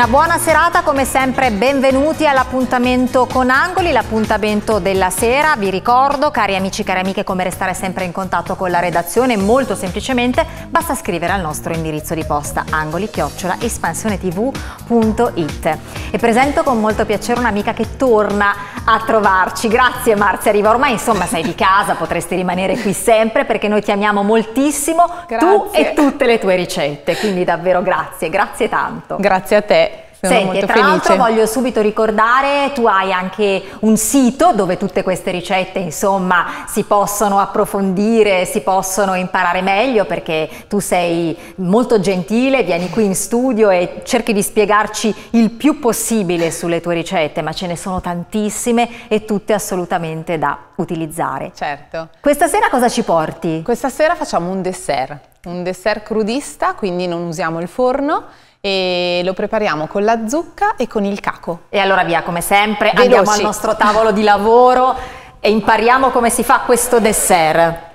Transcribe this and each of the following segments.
Una buona serata, come sempre benvenuti all'appuntamento con Angoli, l'appuntamento della sera. Vi ricordo, cari amici e cari amiche, come restare sempre in contatto con la redazione. Molto semplicemente basta scrivere al nostro indirizzo di posta angoli-espansionetv.it. E presento con molto piacere un'amica che torna a trovarci. Grazie Marzia Riva, ormai insomma sei di casa, potresti rimanere qui sempre perché noi ti amiamo moltissimo, Grazie. tu e tutte le tue ricette, quindi davvero grazie, grazie tanto. Grazie a te. Sono Senti, molto tra felice. l'altro voglio subito ricordare, tu hai anche un sito dove tutte queste ricette insomma si possono approfondire, si possono imparare meglio perché tu sei molto gentile, vieni qui in studio e cerchi di spiegarci il più possibile sulle tue ricette, ma ce ne sono tantissime e tutte assolutamente da utilizzare. Certo. Questa sera cosa ci porti? Questa sera facciamo un dessert, un dessert crudista, quindi non usiamo il forno e lo prepariamo con la zucca e con il caco. E allora via, come sempre, Veloci. andiamo al nostro tavolo di lavoro e impariamo come si fa questo dessert.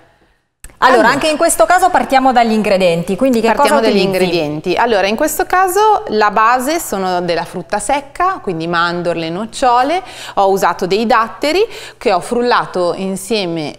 Allora, Allora. anche in questo caso partiamo dagli ingredienti, quindi che Partiamo cosa dagli utilizzi? ingredienti. Allora, in questo caso la base sono della frutta secca, quindi mandorle, nocciole. Ho usato dei datteri che ho frullato insieme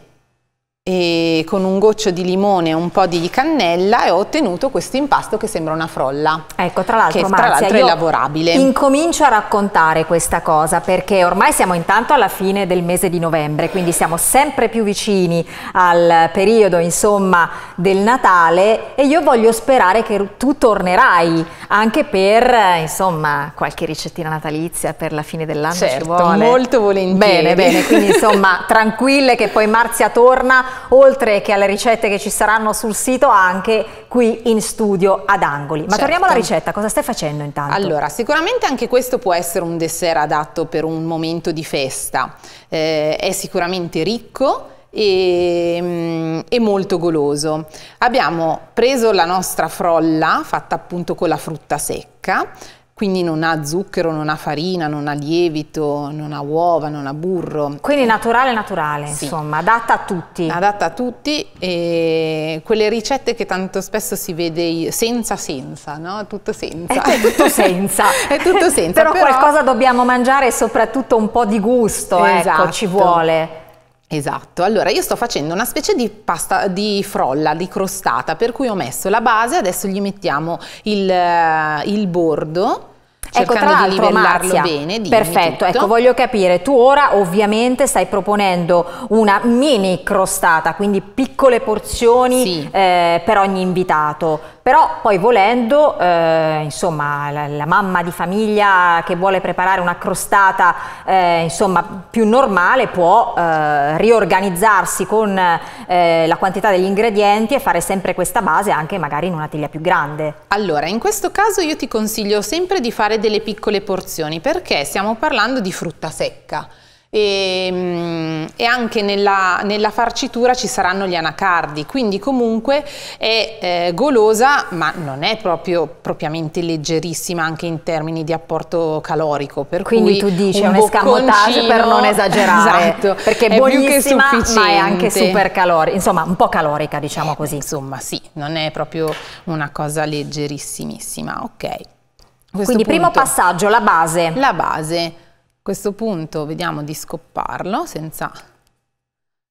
e con un goccio di limone e un po' di cannella e ho ottenuto questo impasto che sembra una frolla. Ecco, tra l'altro, Che tra l'altro è lavorabile. Incomincio a raccontare questa cosa perché ormai siamo intanto alla fine del mese di novembre, quindi siamo sempre più vicini al periodo, insomma, del Natale e io voglio sperare che tu tornerai anche per, insomma, qualche ricettina natalizia per la fine dell'anno ci Certo, vuole. molto volentieri. Bene, bene, quindi insomma, tranquille che poi Marzia torna, oltre che alle ricette che ci saranno sul sito, anche qui in studio ad Angoli. Ma Certo. torniamo alla ricetta, cosa stai facendo intanto? Allora, sicuramente anche questo può essere un dessert adatto per un momento di festa. Eh, è sicuramente ricco e, mm, e molto goloso. Abbiamo preso la nostra frolla fatta appunto con la frutta secca. Quindi non ha zucchero, non ha farina, non ha lievito, non ha uova, non ha burro. Quindi naturale naturale, Sì. insomma, adatta a tutti. Adatta a tutti e quelle ricette che tanto spesso si vede senza senza, no? Tutto senza. È tutto senza. è tutto senza. però, qualcosa dobbiamo mangiare e soprattutto un po' di gusto, ecco, Esatto. ci vuole. Esatto, allora io sto facendo una specie di pasta di frolla, di crostata, per cui ho messo la base, adesso gli mettiamo il, eh, il bordo, Ecco, tra cercando di l'altro livellarlo Marzia, bene. perfetto, tutto. ecco voglio capire, tu ora ovviamente stai proponendo una mini crostata, quindi piccole porzioni Sì. eh, per ogni invitato, però poi volendo, eh, insomma, la, la mamma di famiglia che vuole preparare una crostata eh, insomma più normale può eh, riorganizzarsi con eh, la quantità degli ingredienti e fare sempre questa base anche magari in una teglia più grande. Allora, in questo caso io ti consiglio sempre di fare delle piccole porzioni perché stiamo parlando di frutta secca e, mm, e anche nella, nella farcitura ci saranno gli anacardi, quindi comunque è eh, golosa ma non è proprio propriamente leggerissima anche in termini di apporto calorico. Per Quindi tu dici è un un escamotage per non esagerare, Esatto, perché è, è buonissima ma è anche super calorica, insomma un po' calorica diciamo Eh, così. Insomma, sì, non è proprio una cosa leggerissimissima. Ok. Quindi primo punto- passaggio, la base. La base. A questo punto vediamo di scopparlo senza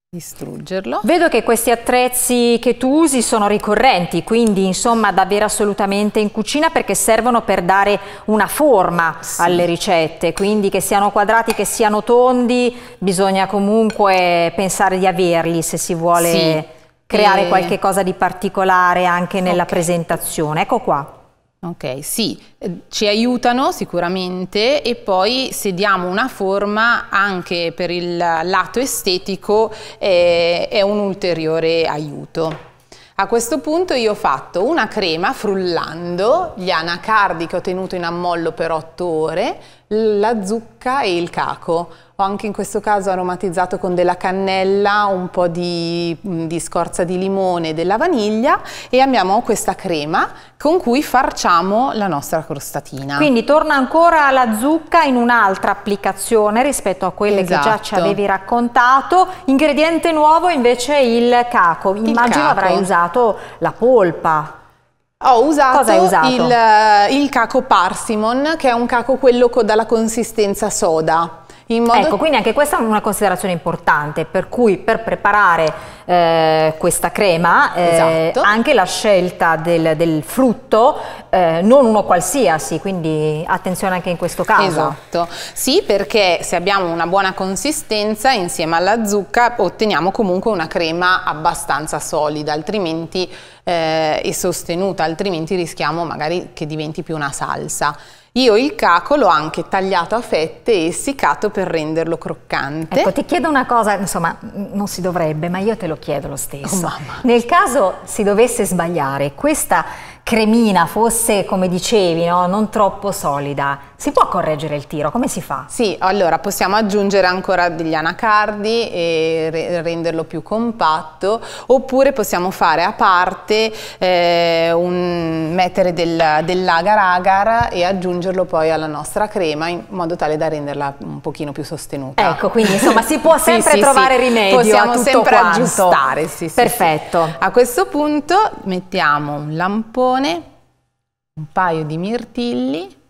distruggerlo. Vedo che questi attrezzi che tu usi sono ricorrenti, quindi insomma da avere assolutamente in cucina perché servono per dare una forma Sì. alle ricette, quindi che siano quadrati, che siano tondi, bisogna comunque pensare di averli se si vuole Sì. creare E- qualche cosa di particolare anche nella Ok. presentazione. Ecco qua. Ok, sì, eh, ci aiutano sicuramente e poi se diamo una forma anche per il lato estetico eh, è un ulteriore aiuto. A questo punto io ho fatto una crema frullando gli anacardi che ho tenuto in ammollo per 8 ore, la zucca e il caco. Ho anche in questo caso aromatizzato con della cannella, un po' di, di scorza di limone e della vaniglia e abbiamo questa crema con cui farciamo la nostra crostatina. Quindi torna ancora la zucca in un'altra applicazione rispetto a quelle che già ci Esatto. avevi raccontato. Ingrediente nuovo invece il caco. Immagino caco. avrai usato la polpa. Ho usato, usato? Il, eh, il, caco parsimon, che è un caco quello dalla consistenza soda. Ecco, quindi anche questa è una considerazione importante, per cui per preparare eh, questa crema eh, esatto. anche la scelta del, del frutto, eh, non uno qualsiasi, quindi attenzione anche in questo caso. Esatto, sì perché se abbiamo una buona consistenza insieme alla zucca otteniamo comunque una crema abbastanza solida, altrimenti eh, e sostenuta, altrimenti rischiamo magari che diventi più una salsa. Io il caco l'ho anche tagliato a fette e essiccato per renderlo croccante. Ecco, ti chiedo una cosa, insomma, non si dovrebbe, ma io te lo chiedo lo stesso. Oh, Nel caso si dovesse sbagliare, questa cremina fosse, come dicevi, no? non troppo solida, si può correggere il tiro? Come si fa? Sì, allora possiamo aggiungere ancora degli anacardi e re renderlo più compatto, oppure possiamo fare a parte, eh, un, mettere del, dell'agar agar e aggiungerlo poi alla nostra crema in modo tale da renderla un pochino più sostenuta. Ecco, quindi insomma si può sempre sì, trovare sì, rimedio Possiamo sempre quanto. aggiustare, sì, Perfetto. A questo punto mettiamo un lampone un paio di mirtilli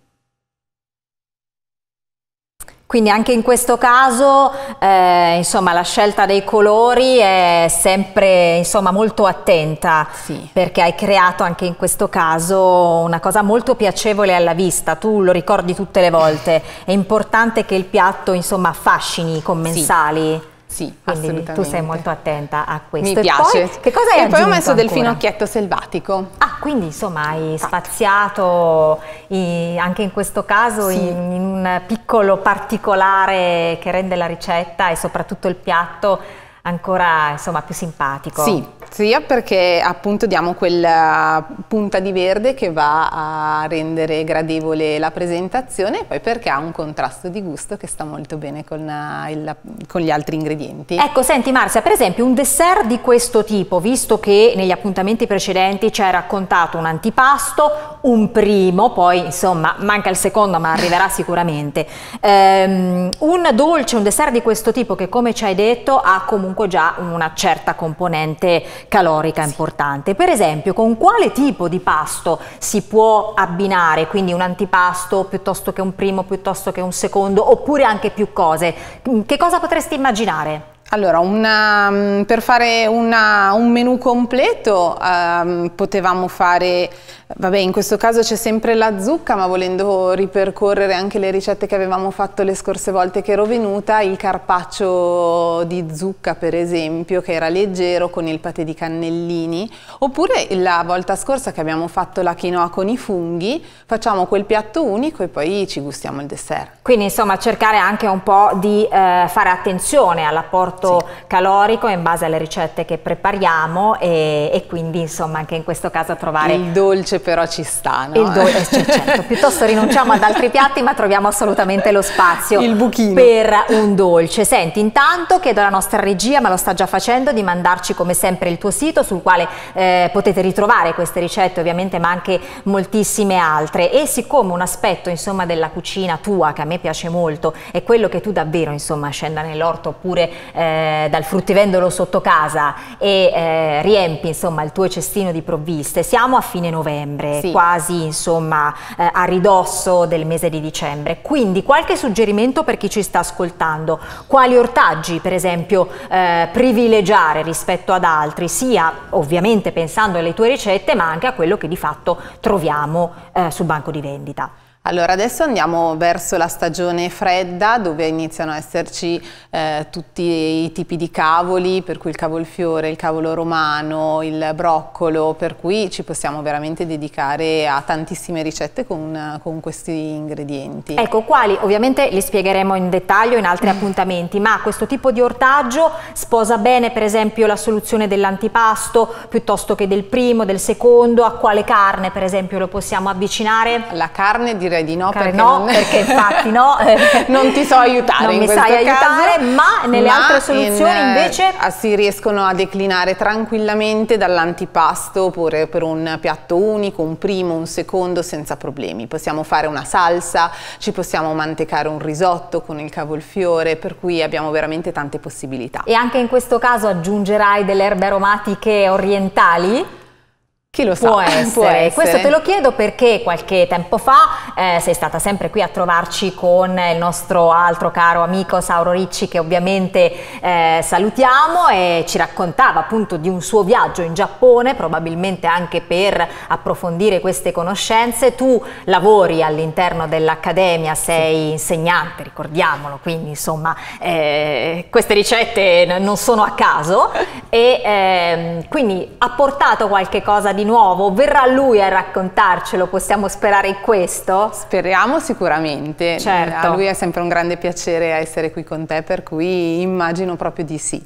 quindi anche in questo caso eh, insomma, la scelta dei colori è sempre insomma, molto attenta sì. perché hai creato anche in questo caso una cosa molto piacevole alla vista, tu lo ricordi tutte le volte, è importante che il piatto insomma, affascini i commensali. Sì. Sì, Quindi tu sei molto attenta a questo. Mi piace. E poi, che cosa hai E poi ho messo ancora? del finocchietto selvatico. Ah, quindi insomma hai spaziato i, anche in questo caso sì. in, in un piccolo particolare che rende la ricetta e soprattutto il piatto ancora insomma più simpatico. Sì, sia perché appunto diamo quella punta di verde che va a rendere gradevole la presentazione e poi perché ha un contrasto di gusto che sta molto bene con, uh, il, con gli altri ingredienti. Ecco, senti Marzia, per esempio un dessert di questo tipo, visto che negli appuntamenti precedenti ci hai raccontato un antipasto, un primo, poi insomma manca il secondo ma arriverà sicuramente, um, un dolce, un dessert di questo tipo che come ci hai detto ha comunque già una certa componente calorica importante. Per esempio, con quale tipo di pasto si può abbinare, quindi un antipasto piuttosto che un primo, piuttosto che un secondo, oppure anche più cose? Che cosa potresti immaginare? Allora, una, mm, per fare una, un menù completo um, potevamo fare, vabbè in questo caso c'è sempre la zucca, ma volendo ripercorrere anche le ricette che avevamo fatto le scorse volte che ero venuta, il carpaccio di zucca per esempio, che era leggero con il patè di cannellini, oppure la volta scorsa che abbiamo fatto la quinoa con i funghi, facciamo quel piatto unico e poi ci gustiamo il dessert. Quindi insomma cercare anche un po' di eh, fare attenzione all'apporto apporto sì. calorico in base alle ricette che prepariamo e, e, quindi insomma anche in questo caso trovare... Il dolce però ci sta, no? Il dolce, eh, cioè, certo, piuttosto rinunciamo ad altri piatti ma troviamo assolutamente lo spazio Il per un dolce. Senti, intanto chiedo alla nostra regia, ma lo sta già facendo, di mandarci come sempre il tuo sito sul quale eh, potete ritrovare queste ricette ovviamente ma anche moltissime altre e siccome un aspetto insomma della cucina tua che a me piace molto è quello che tu davvero insomma scenda nell'orto oppure eh, eh, dal fruttivendolo sotto casa e eh, riempi insomma il tuo cestino di provviste, siamo a fine novembre, sì. quasi insomma eh, a ridosso del mese di dicembre, quindi qualche suggerimento per chi ci sta ascoltando, quali ortaggi per esempio eh, privilegiare rispetto ad altri, sia ovviamente pensando alle tue ricette ma anche a quello che di fatto troviamo eh, sul banco di vendita. Allora adesso andiamo verso la stagione fredda dove iniziano a esserci eh, tutti i tipi di cavoli, per cui il cavolfiore, il cavolo romano, il broccolo, per cui ci possiamo veramente dedicare a tantissime ricette con, con questi ingredienti. Ecco, quali ovviamente li spiegheremo in dettaglio in altri appuntamenti, ma questo tipo di ortaggio sposa bene per esempio la soluzione dell'antipasto piuttosto che del primo, del secondo, a quale carne per esempio lo possiamo avvicinare? La carne direi direi di no perché, no, non... perché infatti no. Non ti so aiutare non mi sai aiutare ma nelle ma altre soluzioni in, invece eh, si riescono a declinare tranquillamente dall'antipasto oppure per un piatto unico un primo un secondo senza problemi. Possiamo fare una salsa ci possiamo mantecare un risotto con il cavolfiore per cui abbiamo veramente tante possibilità. E anche in questo caso aggiungerai delle erbe aromatiche orientali Chi lo sa? Può essere. Può essere. Questo te lo chiedo perché qualche tempo fa eh, sei stata sempre qui a trovarci con il nostro altro caro amico Sauro Ricci che ovviamente eh, salutiamo e ci raccontava appunto di un suo viaggio in Giappone, probabilmente anche per approfondire queste conoscenze. Tu lavori all'interno dell'Accademia, sei insegnante, ricordiamolo, quindi insomma eh, queste ricette non sono a caso e ehm, quindi ha portato qualche cosa di nuovo? Verrà lui a raccontarcelo? Possiamo sperare in questo? Speriamo sicuramente. Certo. A lui è sempre un grande piacere essere qui con te, per cui immagino proprio di sì.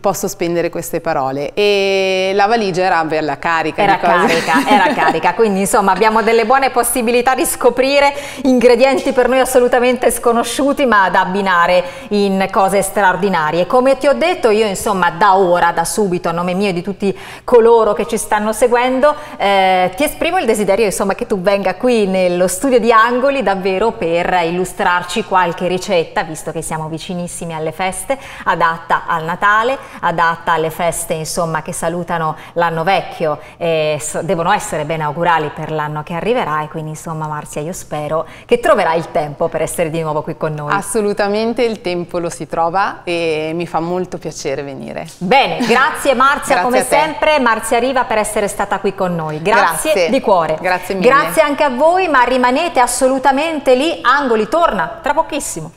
Posso spendere queste parole. E la valigia era bella carica. Era carica, era carica, quindi insomma abbiamo delle buone possibilità di scoprire ingredienti per noi assolutamente sconosciuti ma da abbinare in cose straordinarie. Come ti ho detto io insomma da ora, da subito, a nome mio e di tutti coloro che ci stanno seguendo, eh, ti esprimo il desiderio insomma che tu venga qui nello studio di Angoli davvero per illustrarci qualche ricetta, visto che siamo vicinissimi alle feste, adatta al Natale adatta alle feste insomma, che salutano l'anno vecchio e devono essere ben augurali per l'anno che arriverà e quindi insomma Marzia io spero che troverai il tempo per essere di nuovo qui con noi. Assolutamente il tempo lo si trova e mi fa molto piacere venire. Bene, grazie Marzia grazie come sempre, Marzia Riva per essere stata qui con noi. Grazie, Grazie. di cuore. Grazie mille. Grazie anche a voi, ma rimanete assolutamente lì, Angoli torna tra pochissimo.